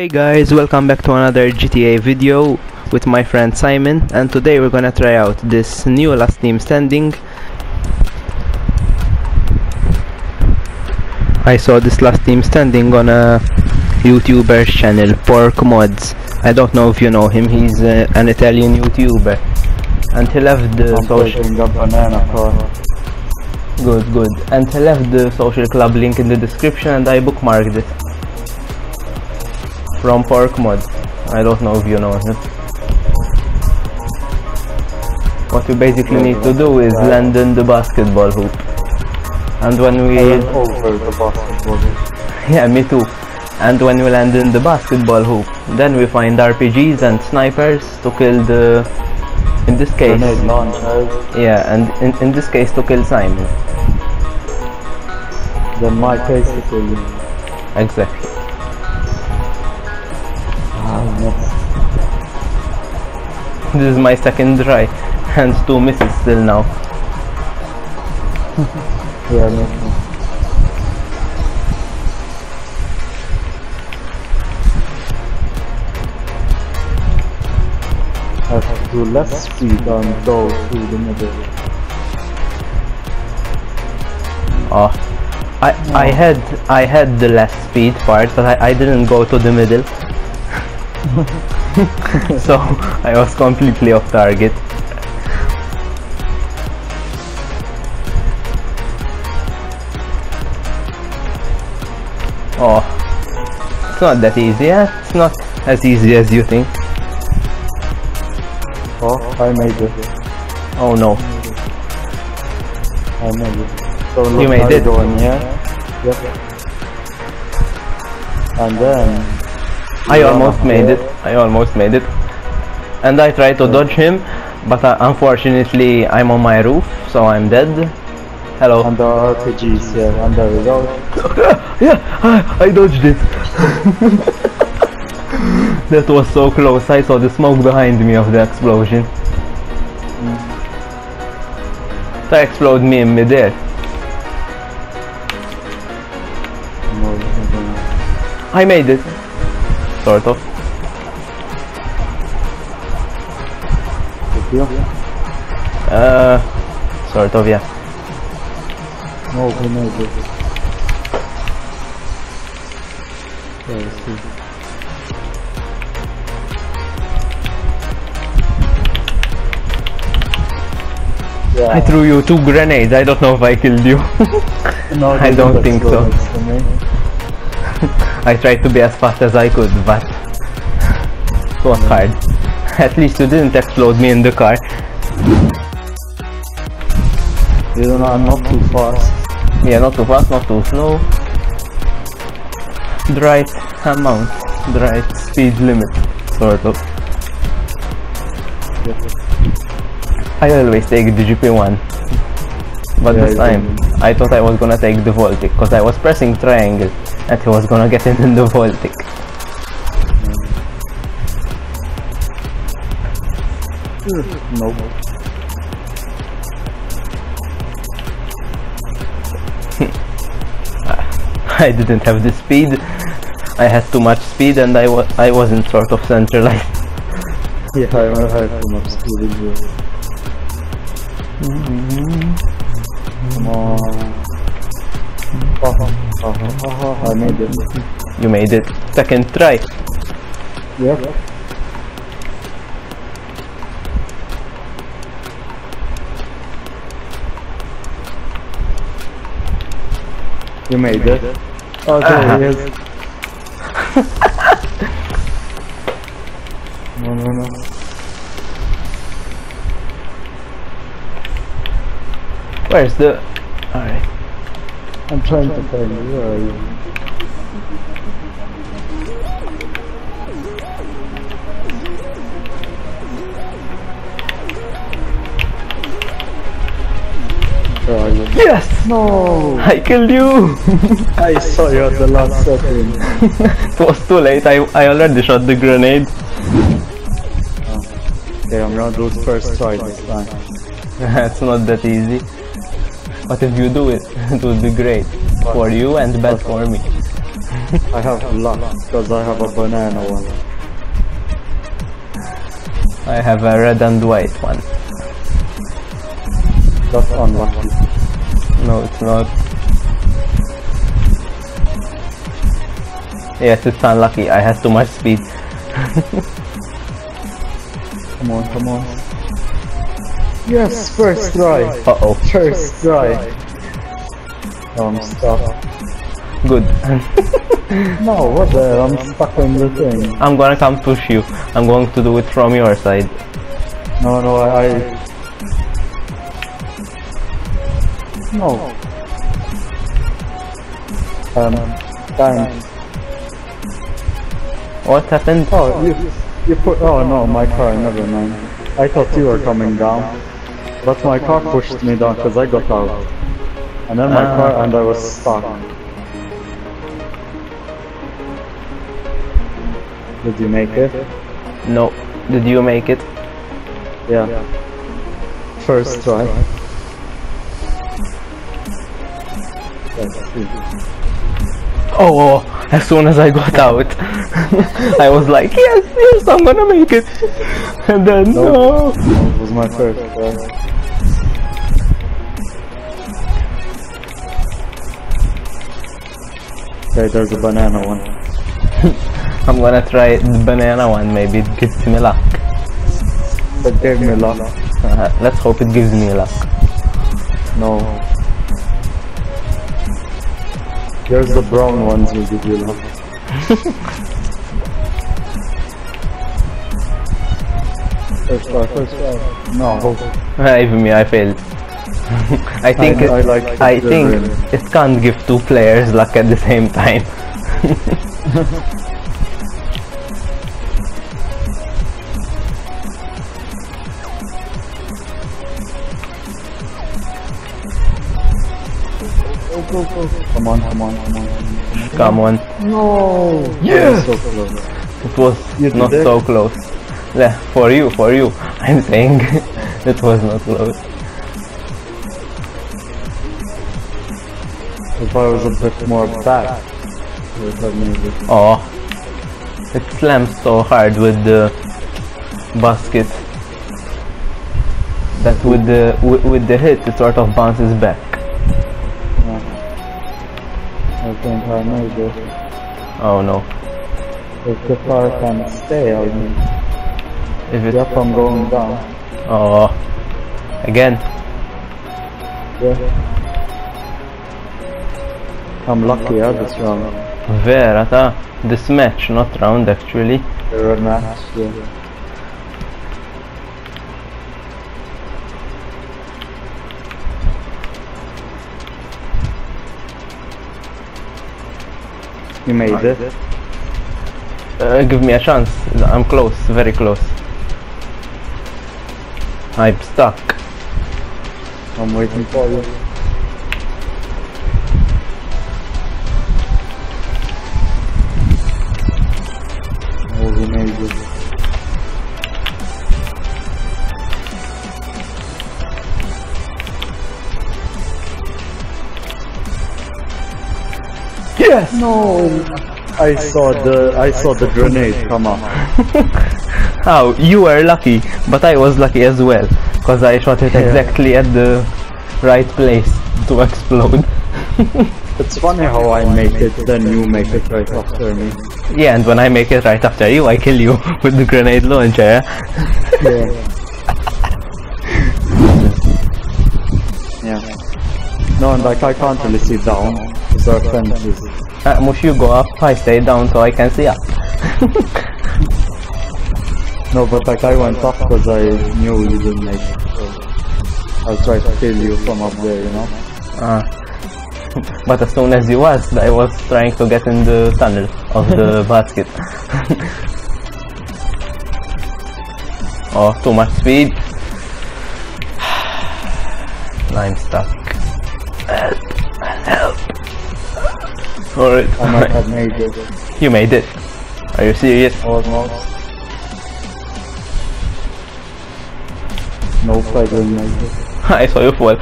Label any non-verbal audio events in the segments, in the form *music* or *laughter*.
Hey guys, welcome back to another GTA video with my friend Simon and today we're gonna try out this new last team standing. I saw this last team standing on a YouTuber's channel, PorkModz. I don't know if you know him, he's uh, an Italian YouTuber. And he left the I'm social banana good good. And he left the social club link in the description and I bookmarked it from Park Mod. I don't know if you know it. What you basically need to do is land in the basketball hoop. And when we... Over the basketball. Hoop. *laughs* Yeah, me too. And when we land in the basketball hoop, then we find RPGs and snipers to kill the... In this case... Yeah, and in, in this case to kill Simon. Then my case to kill you. Exactly. *laughs* This is my second try. And two misses still now. *laughs* Yeah. I have to do less speed and go through the middle. Oh, I I had I had the less speed part, but I, I didn't go to the middle. *laughs* *laughs* so I was completely off target. Oh, it's not that easy. Yeah, it's not as easy as you think. Oh, I made it. Oh no. I made it. So You made it? Go in here. Yep. And then I almost made it. I almost made it. And I tried to dodge him, but uh, unfortunately I'm on my roof, so I'm dead. Hello. And the RPGs, yeah, there we *laughs* yeah, I, I dodged it. *laughs* that was so close. I saw the smoke behind me of the explosion. That explode me in midair. I made it. Sort of. Deal. Uh, sort of, yeah. No, made it. Yeah, let's see. Yeah. I threw you two grenades. I don't know if I killed you. *laughs* No, I don't think so. explode next to me. *laughs* I tried to be as fast as I could, but it was hard. At least you didn't explode me in the car. You know, I'm not too fast. Yeah, not too fast, not too slow. The right amount, the right speed limit, sort of. I always take the GP1. But Yeah, this time, I thought I was gonna take the Voltic, because I was pressing triangle, and he was gonna get in, in the Voltic. Nope. *laughs* I didn't have the speed. I had too much speed and I, wa I wasn't sort of centralized. Yeah, I have too much speed in here. Come on. Oh, oh, oh, oh, oh, I made it. You made it. Second try. Yep. You made it. Oh, there he uh-huh. is. *laughs* no, no, no. Where's the... Alright. I'm trying to find you. Where are you? Yes! No! I killed you! *laughs* I saw you at the last second. *laughs* it was too late. I, I already shot the grenade. Okay, I'm gonna do first try this time. *laughs* it's not that easy. But if you do it, it would be great. For you and bad for me. I have luck because I have a banana one. I have a red and white one. That's unlucky. No, it's not. Yes, it's unlucky. I had too much speed. *laughs* Come on, come on. Yes, first try. Uh oh. First try. Oh, I'm stuck. Good. *laughs* No, what the? Hell? I'm stuck in the thing. I'm gonna come push you. I'm going to do it from your side. No, no, I. No. Um, thanks. What happened? Oh, you, you put. Oh no, my car. Never mind. I thought you were coming down, but my car pushed me down because I got out, and then my Ah. car and I was stuck. Did you make it? No. Did you make it? Yeah. First try. Oh, oh, as soon as I got out, *laughs* I was like, yes, yes, I'm gonna make it. And then, no. That was my first. Okay, there's a banana one. *laughs* I'm gonna try the banana one, maybe it gives me luck. That gave me luck. Uh, let's hope it gives me luck. No. There's the brown ones will give you luck. first try, first try. No, Uh, Even me, I failed. *laughs* I think I- it, I like I think rim. it can't give two players luck at the same time. *laughs* come on, come on, come on. Come on. No! Yes! So close. It was You did not so close. Yeah, for you, for you. *laughs* I'm saying *laughs* it was not close. If I was a bit more back, it would have made it. Oh, it slams so hard with the basket that with the with, with the hit it sort of bounces back. I think I made it. Oh no! If the car can stay, I'll mean. If it Yep, I'm going down. oh again Yeah. I'm lucky at this round. vera ta this match not round actually. Match, yeah. You made it. Uh, give me a chance. I'm close, very close. I'm stuck. I'm waiting for you. Yes. No. I saw the I saw the grenade come up. *laughs* How? You were lucky, but I was lucky as well, because I shot it Yeah. exactly at the right place to explode. *laughs* It's funny how I make it, then you make it right after me. yeah, and when I make it right after you, I kill you *laughs* with the grenade launcher. Yeah. yeah. No, and like I can't really see down, because our fence is... Uh, must you go up, I stay down so I can see up. *laughs* No, but like I went up because I knew you didn't make it, so... I'll try to kill you from up there, you know? Uh, *laughs* but as soon as you was, I was trying to get in the tunnel of the *laughs* basket. oh, too much speed. *sighs* I'm stuck. Help! Help! Alright, I might have made it. you made it. Are you serious? Almost. Nope, I didn't make it. *laughs* I saw you fall. *laughs*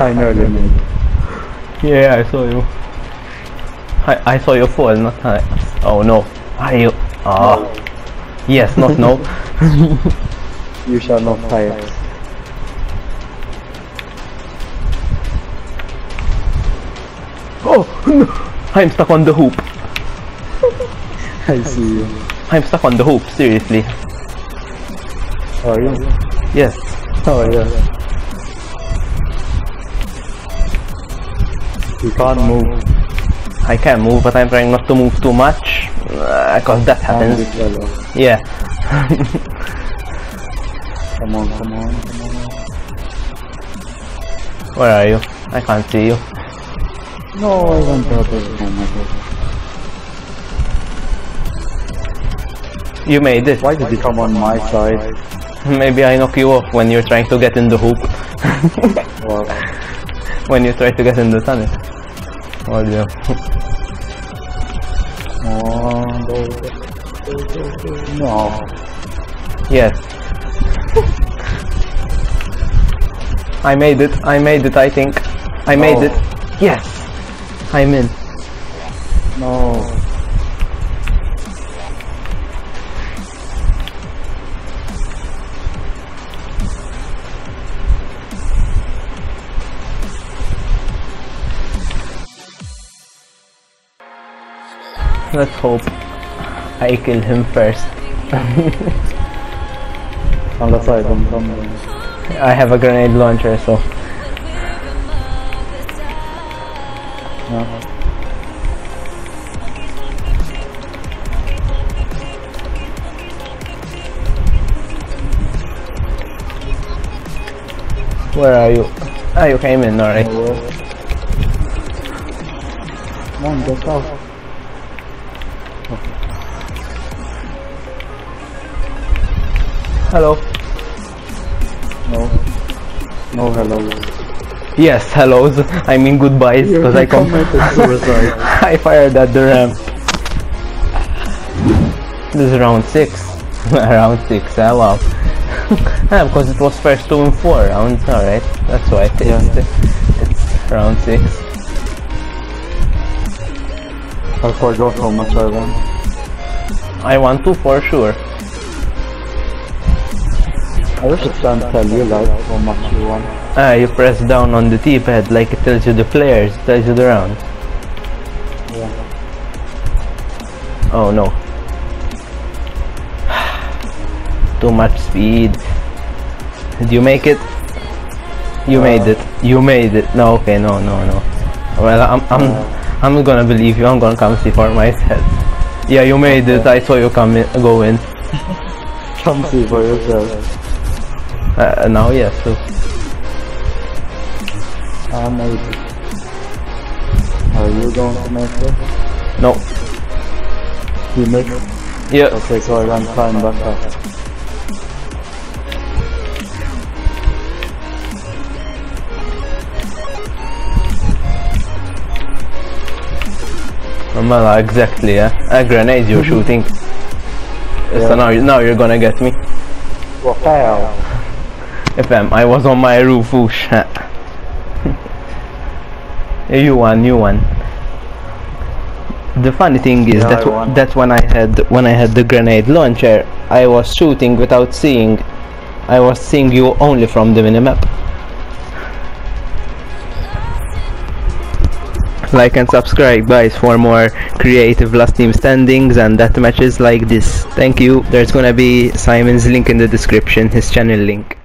I nearly made it. yeah, I saw you. I, I saw you fall, not I. Oh no. Are you? Ah. Yes, not no. *laughs* You shall not pass. Oh no. I'm stuck on the hoop. *laughs* I see you. I'm stuck on the hoop, seriously. Are you? Yes. Oh yeah. You can't move. I can move, but I'm trying not to move too much. Uh, because that happens. Yeah. *laughs* Come on, come on, come on. Where are you? I can't see you. No, I went out god. You made it. Why did you come on my side? *laughs* Maybe I knock you off when you're trying to get in the hoop. *laughs* When you try to get in the tunnel. Oh dear. *laughs* No. Yes. I made it. I made it, I think. I made Oh. it. Yes. I'm in. No. Let's hope I kill him first. *laughs* Unless I don't come. I have a grenade launcher, so No. where are you? Ah, you came in, will. Come on, get out. Hello. No. No hello. Yes, hellos. *laughs* I mean goodbyes, because I come. committed suicide. *laughs* I fired at the ramp. This is round six. *laughs* round six, ah, wow. yeah, because it was first two and four rounds, alright. That's why it's, Yeah. it's round six. I forgot how much I won. I want to for sure. I wish it can tell you like how much you won. Ah, you press down on the D-pad like it tells you the players, tells you the round. Yeah. Oh no. *sighs* Too much speed. Did you make it? You Uh, made it. You made it. No, okay, no, no, no. Well, I'm, I'm, I'm gonna believe you. I'm gonna come see for myself. Yeah, you made it. I saw you come in, go in. *laughs* Come see for yourself. Uh, now, yes. so oh, I made it. Are oh, you going to make it? no. You make it? Yeah. Okay, so I can climb back up. Well, exactly. Yeah. A grenade you're mm-hmm. shooting. So now, now you're gonna get me. Wow. FM, I was on my roof, whoosh. *laughs* you one, you one. The funny thing is Yeah, that that when I had when I had the grenade launcher, I was shooting without seeing. I was seeing you only from the minimap. Like and subscribe guys for more creative last team standings and that matches like this. Thank you. There's gonna be Simon's link in the description, his channel link.